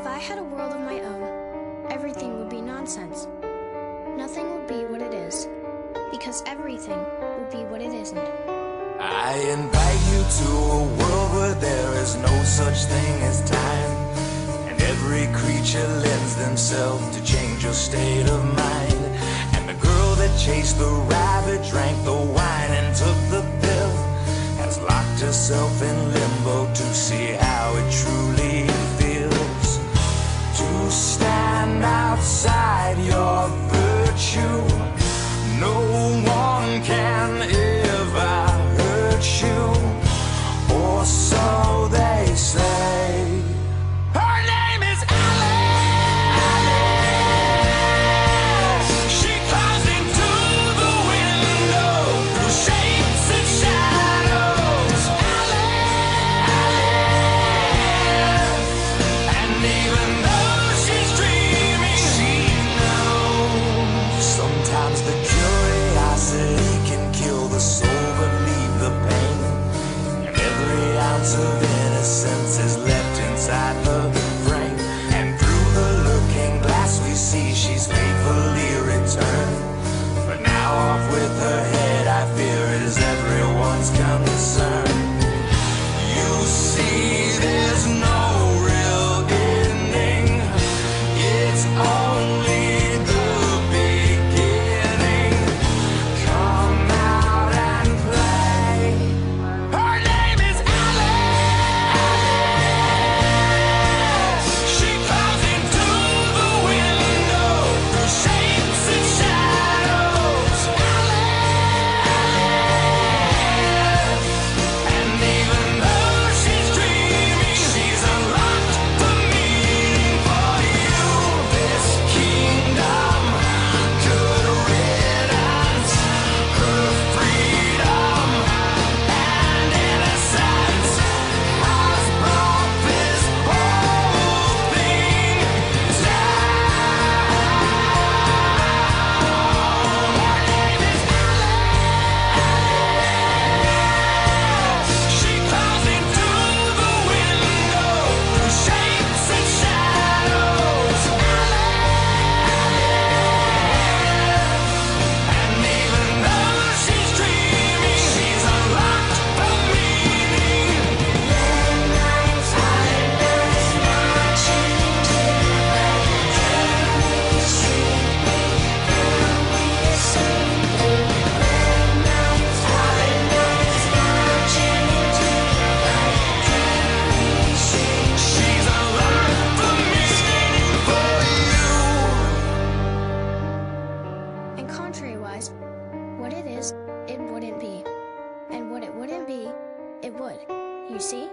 If I had a world of my own, everything would be nonsense. Nothing would be what it is, because everything would be what it isn't. I invite you to a world where there is no such thing as time, and every creature lends themselves to change your state of mind. And the girl that chased the rabbit drank the wine and took the pill has locked herself in limbo to see you would. You see?